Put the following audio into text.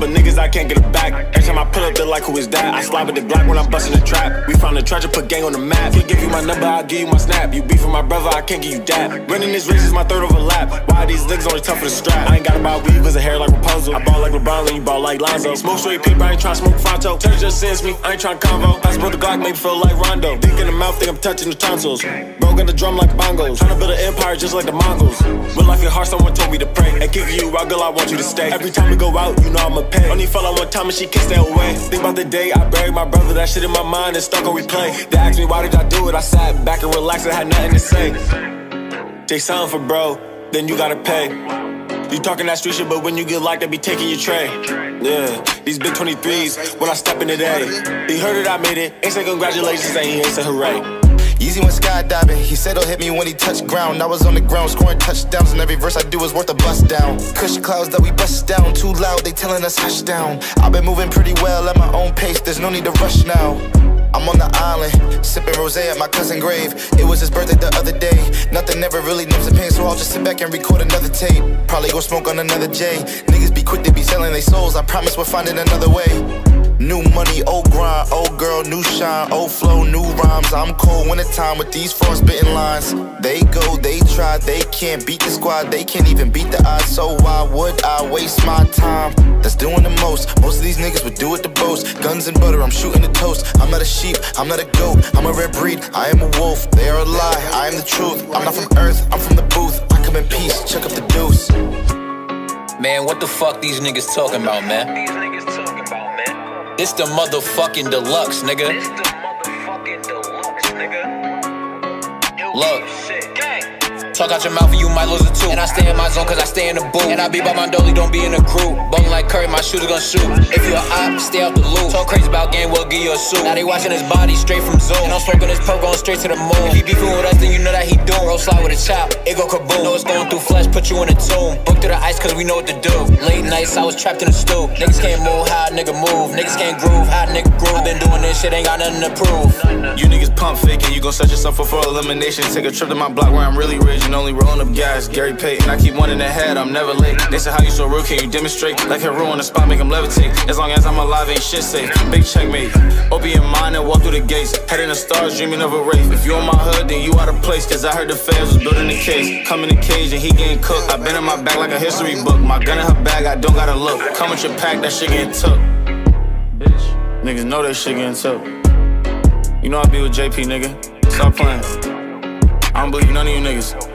Couple niggas I can't get it back. Every time I pull up, they're like, who is that? I slide with the block when I'm busting the trap. We found a the to put gang on the map. Can't give you my number, I'll give you my snap. You beef with my brother, I can't give you that. Running this race is my third overlap. Why these niggas only tough for the strap? I ain't got about weave, cause a hair like Rapunzel. I ball like LeBron, then you ball like Lonzo. Smoke straight paper, I ain't tryna smoke Fronto. Turn just sends me, I ain't tryna convo. Pass the Glock, make me feel like Rondo. Dick in the mouth, think I'm touching the tonsils. Bro, the drum like bongos. Tryna build an empire just like the Mongols. With life in heart, someone told me to pray. And kick you out, girl, I want you to stay. Every time we go out, you know I'ma pay. Only fell on one time and she kissed that away. Think about the day I buried my brother, that shit in my mind is stuck on replay. They asked me why did I do it, I sat back and relaxed and had nothing to say. Take something for bro, then you gotta pay. You talking that street shit, but when you get locked, they be taking your tray. Yeah, these big 23s, when I step in today. He heard it, I made it, ain't say congratulations, and he ain't say hooray. Easy went skydiving. He said he'll hit me when he touched ground. I was on the ground scoring touchdowns, and every verse I do is worth a bust down. Kush clouds that we bust down, too loud, they telling us hush down. I've been moving pretty well at my own pace, there's no need to rush now. I'm on the island, sipping rose at my cousin grave. It was his birthday the other day. Nothing ever really numbs the pain, so I'll just sit back and record another tape. Probably go smoke on another J. Niggas be quick to be selling their souls. I promise we'll find it another way. New money, old grind, old girl, new shine, old flow, new rhymes. I'm cold wintertime with these frostbitten lines. They go, they try, they can't beat the squad, they can't even beat the odds. So why would I waste my time? That's doing the most. Most of these niggas would do it the boast. Guns and butter, I'm shooting the toast. I'm not a sheep, I'm not a goat. I'm a red breed, I am a wolf. They are a lie, I am the truth. I'm not from Earth, I'm from the booth. I come in peace, check up the deuce. Man, what the fuck these niggas talking about, man? This the motherfucking deluxe, nigga. This the motherfucking deluxe, nigga. Look. Talk out your mouth and you might lose a tooth. And I stay in my zone cause I stay in the booth. And I be by my dolly, don't be in a group. Bowling like Curry, my shooter gonna shoot. If you a op, stay out the loop. Talk crazy about game, we'll give you a suit. Now they watching his body straight from Zoom. And I'm his perk going straight to the moon. If he beefing with us, then you know that he doom. Roll slide with a chop, it go kaboom. Know it's going through flesh, put you in a tomb. Book through the ice cause we know what to do. Late nights, I was trapped in a stoop. Niggas can't move, how a nigga move. Niggas can't groove, how a nigga groove. I been doing this shit, ain't got nothing to prove. You niggas pump faking, you gon' set yourself up for elimination. Take a trip to my block where I'm really rich and only rolling up gas. Gary Payton, I keep one in the head, I'm never late. They say how you so real, can you demonstrate? Like a ruin the spot, make them levitate. As long as I'm alive, ain't shit safe. Big checkmate. Opium mind and walk through the gates. Head in the stars, dreaming of a wraith. If you on my hood, then you out of place. Cause I heard the feds was building the case. Come in the cage and he getting cooked. I been in my back like a history book. My gun in her bag, I don't gotta look. Come with your pack, that shit getting took. Bitch, niggas know that shit getting took. You know I be with JP, nigga. Stop playing. I don't believe none of you niggas.